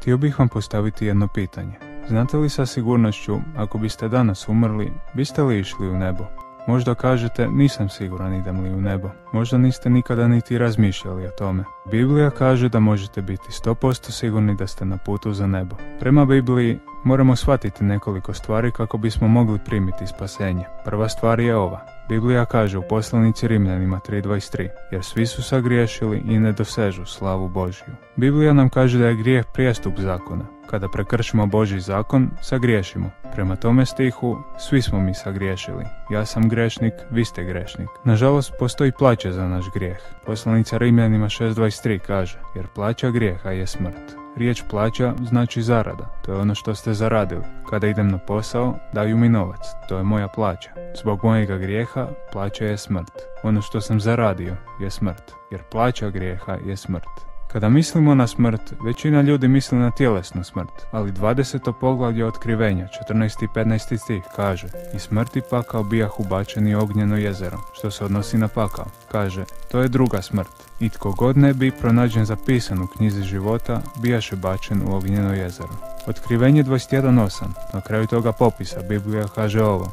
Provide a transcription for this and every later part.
Htio bih vam postaviti jedno pitanje. Znate li sa sigurnošću, ako biste danas umrli, biste li išli u nebo? Možda kažete, nisam siguran idem li u nebo. Možda niste nikada niti razmišljali o tome. Biblija kaže da možete biti 100% sigurni da ste na putu za nebo. Prema Bibliji moramo shvatiti nekoliko stvari kako bismo mogli primiti spasenje. Prva stvar je ova. Biblija kaže u poslanici Rimljanima 3.23 jer svi su sagriješili i ne dosežu slavu Božju. Biblija nam kaže da je grijeh prijestup zakona. Kada prekršimo Božji zakon, sagriješimo. Prema tome stihu, svi smo mi sagriješili. Ja sam grešnik, vi ste grešnik. Nažalost, postoji plaća za naš grijeh. Poslanica Rimljanima 6.23 kaže, jer plaća grijeha je smrt. Riječ plaća znači zarada, to je ono što ste zaradili. Kada idem na posao, daju mi novac, to je moja plaća. Zbog mojega grijeha, plaća je smrt. Ono što sam zaradio je smrt, jer plaća grijeha je smrt. Kada mislimo na smrt, većina ljudi misli na tjelesnu smrt, ali 20. poglavlje otkrivenja, 14. i 15. stih kaže I smrti pakao bijah ubačeni ognjeno jezero, što se odnosi na pakao. Kaže, to je druga smrt. I tko god ne bi pronađen zapisan u knjizi života, bijaše bačen u ognjeno jezero. Otkrivenje 21.8. Na kraju toga popisa Biblija kaže ovo.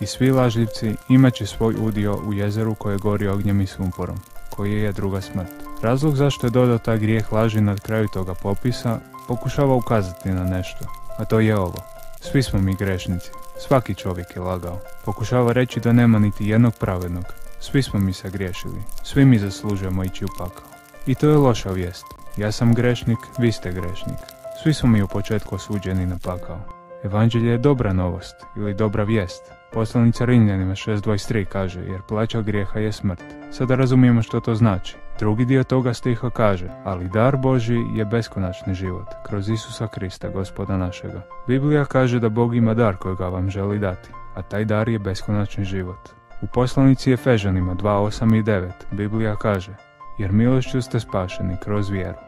I svi lažljivci imat će svoj udio u jezeru koje gori ognjem i sumporom, koji je druga smrt. Razlog zašto je dodao taj grijeh laži na kraju toga popisa pokušava ukazati na nešto, a to je ovo. Svi smo mi grešnici, svaki čovjek je lagao. Pokušava reći da nema niti jednog pravednog. Svi smo mi sagriješili, svi mi zaslužujemo ići u pakao. I to je loša vijest. Ja sam grešnik, vi ste grešnik. Svi smo mi u početku osuđeni na pakao. Evanđelje je dobra novost ili dobra vijest. Poslanica Rimljanima 6.23 kaže, jer plaća grijeha je smrt. Sada razumijemo što to znači. Drugi dio toga stiha kaže, ali dar Boži je beskonačni život, kroz Isusa Krista, gospoda našega. Biblija kaže da Bog ima dar kojega vam želi dati, a taj dar je beskonačni život. U poslanici Efežanima 2.8 i 9 Biblija kaže, jer milošću ste spašeni kroz vjeru.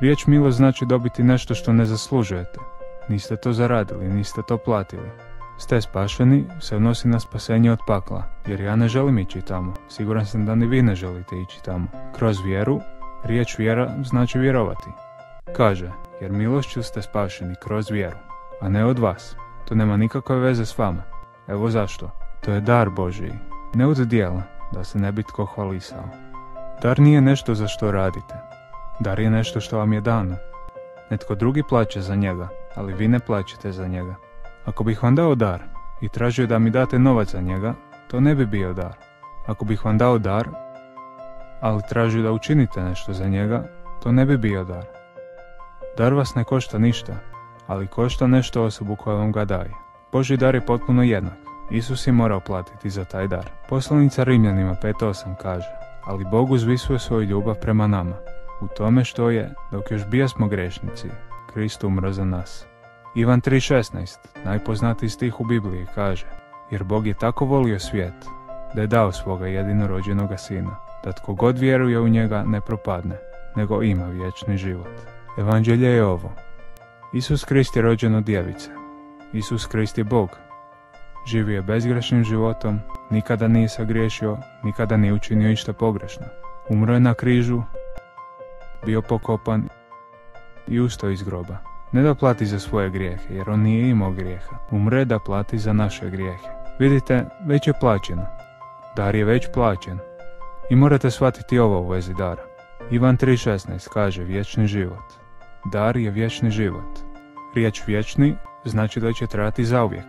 Riječ milost znači dobiti nešto što ne zaslužujete. Niste to zaradili, niste to platili. Ste spašeni se odnosi na spasenje od pakla, jer ja ne želim ići tamo. Siguran sam da ni vi ne želite ići tamo. Kroz vjeru, riječ vjera znači vjerovati. Kaže, jer milošću ste spašeni kroz vjeru, a ne od vas. To nema nikakve veze s vama. Evo zašto. To je dar Božiji, ne od dijela, da se ne bi tko hvalisao. Dar nije nešto za što radite. Dar je nešto što vam je dano. Netko drugi plaće za njega, ali vi ne plaćate za njega. Ako bih vam dao dar i tražio da mi date novac za njega, to ne bi bio dar. Ako bih vam dao dar, ali tražio da učinite nešto za njega, to ne bi bio dar. Dar vas ne košta ništa, ali košta nešto osobu koja vam ga daje. Boži dar je potpuno jednak. Isus je morao platiti za taj dar. Poslanica Rimljanima 5.8 kaže, ali Bog uzvisuje svoju ljubav prema nama, u tome što je, dok još bijasmo grešnici, Krist umro za nas. Ivan 3.16, najpoznatiji stih u Bibliji, kaže Jer Bog je tako volio svijet, da je dao svoga jedinorođenoga sina, da tko god vjeruje u njega ne propadne, nego ima vječni život. Evanđelje je ovo. Isus Krist je rođen od djevice. Isus Krist je Bog. Živio je bezgrešnim životom, nikada nije sagriješio, nikada nije učinio išta pogrešno. Umro je na križu, bio pokopan i ustao iz groba. Ne da plati za svoje grijehe, jer on nije imao grijeha. Umre da plati za naše grijehe. Vidite, već je plaćeno. Dar je već plaćen. I morate shvatiti ovo u vezi dara. Ivan 3.16 kaže vječni život. Dar je vječni život. Riječ vječni znači da će trajati zauvijek.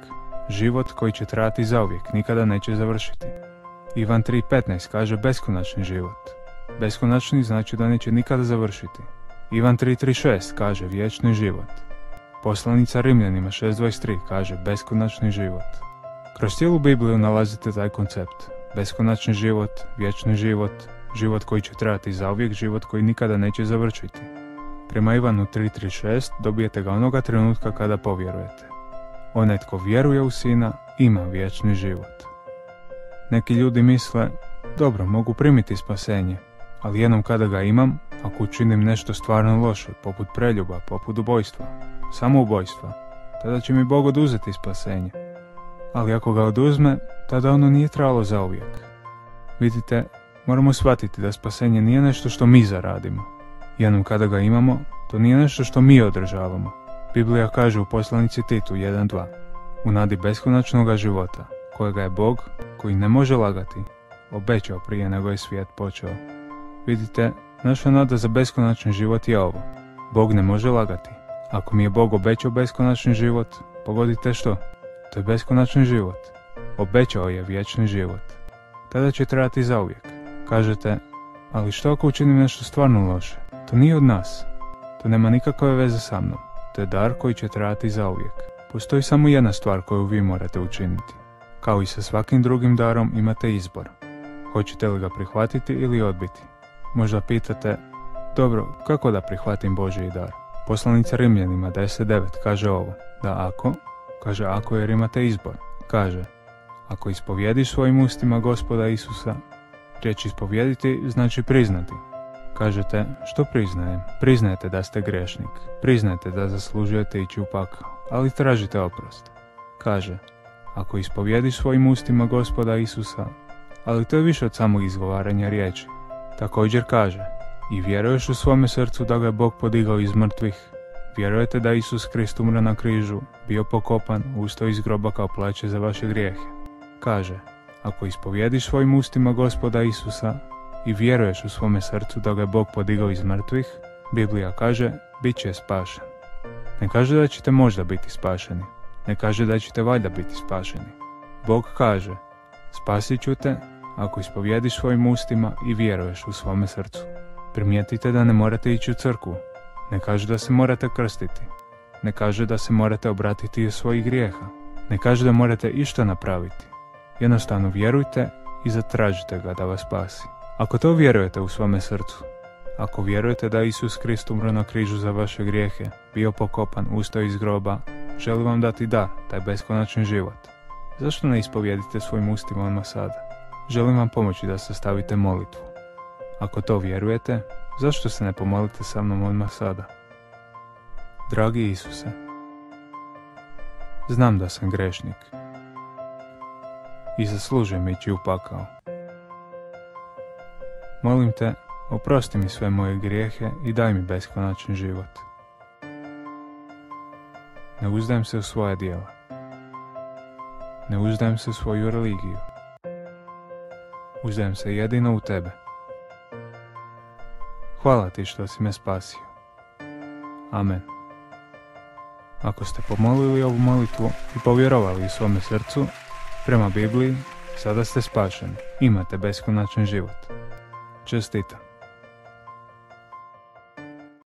Život koji će trajati zauvijek nikada neće završiti. Ivan 3.15 kaže beskonačni život. Beskonačni znači da neće nikada završiti. Ivan 3.3.6 kaže vječni život. Poslanica Rimljanima 6.23 kaže beskonačni život. Kroz cijelu Bibliju nalazite taj koncept. Beskonačni život, vječni život, život koji će trajati zauvijek, život koji nikada neće završiti. Prema Ivanu 3.3.6 dobijete ga onoga trenutka kada povjerujete. Onaj tko vjeruje u sina ima vječni život. Neki ljudi misle, dobro, mogu primiti spasenje, ali jednom kada ga imam, ako učinim nešto stvarno loše, poput preljuba, poput ubojstva, samoubojstva, tada će mi Bog oduzeti spasenje. Ali ako ga oduzme, tada ono nije tralo za uvijek. Vidite, moramo shvatiti da spasenje nije nešto što mi zaradimo. Jednom kada ga imamo, To nije nešto što mi održavamo. Biblija kaže u poslanici Titu 1.2 U nadi beskonačnog života, kojega je Bog, koji ne može lagati, obećao prije nego je svijet počeo. Vidite, naša nada za beskonačni život je ovo. Bog ne može lagati. Ako mi je Bog obećao beskonačni život, pogodite što? To je beskonačni život. Obećao je vječni život. Tada će trajati zauvijek. Kažete, ali što ako učinim nešto stvarno loše? To nije od nas. To nema nikakve veze sa mnom. To je dar koji će trajati zauvijek. Postoji samo jedna stvar koju vi morate učiniti. Kao i sa svakim drugim darom imate izbor. Hoćete li ga prihvatiti ili odbiti? Možda pitate, dobro, kako da prihvatim Božji dar? Poslanica Rimljanima 10.9 kaže ovo, da ako, kaže ako jer imate izbor, kaže, ako ispovjediš svojim ustima gospoda Isusa, riječ ispovjediti znači priznati. Kažete, što priznajem? Priznajete da ste grešnik, priznajete da zaslužujete ići u pakao, ali tražite oprost. Kaže, ako ispovjediš svojim ustima gospoda Isusa, ali to je više od samog izgovaranja riječi. Također kaže, i vjeruješ u svome srcu da ga je Bog podigao iz mrtvih, vjerujete da Isus Krist umre na križu, bio pokopan, ustao iz groba kao plaće za vaše grijehe. Kaže, ako ispovjediš svojim ustima gospoda Isusa i vjeruješ u svome srcu da ga je Bog podigao iz mrtvih, Biblija kaže, bit će spašen. Ne kaže da ćete možda biti spašeni, ne kaže da ćete valjda biti spašeni. Bog kaže, spasit ću te ako ispovjediš svojim ustima i vjeruješ u svome srcu. Primijetite da ne morate ići u crku. Ne kaže da se morate krstiti. Ne kaže da se morate obratiti iz svojih grijeha. Ne kaže da morate išta napraviti. Jednostavno vjerujte i zatražite ga da vas spasi. Ako to vjerujete u svome srcu, ako vjerujete da Isus Krist umro na križu za vaše grijehe, bio pokopan, ustao iz groba, želi vam dati dar, taj beskonačni život. Zašto ne ispovjedite svojim ustima odmah sada? Želim vam pomoći da sastavite molitvu. Ako to vjerujete, zašto se ne pomolite sa mnom odmah sada? Dragi Isuse, znam da sam grešnik i zaslužujem ići u pakao. Molim te, oprosti mi sve moje grijehe i daj mi beskonačni život. Ne uzdajem se u svoje dijela. Ne uzdajem se u svoju religiju. Uzdajem se jedino u tebe. Hvala ti što si me spasio. Amen. Ako ste pomolili ovu molitvu i povjerovali u svome srcu, prema Bibliji, sada ste spašeni. Imate beskonačan život. Čestitam.